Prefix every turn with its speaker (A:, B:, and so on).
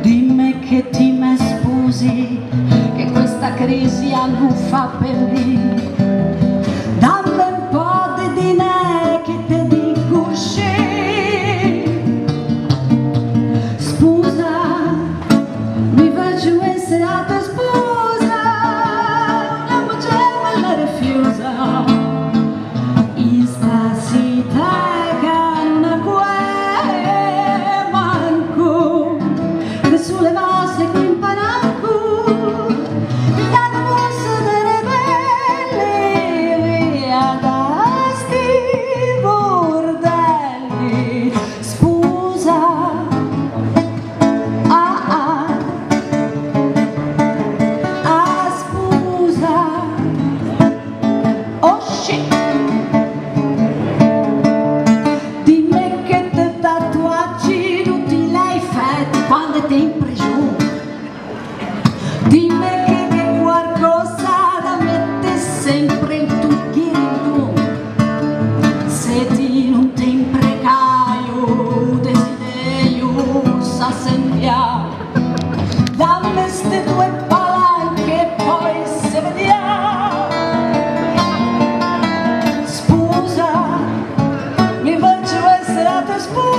A: dimmi che ti me scusi che questa crisi alluffa per lì dalle gente. was born.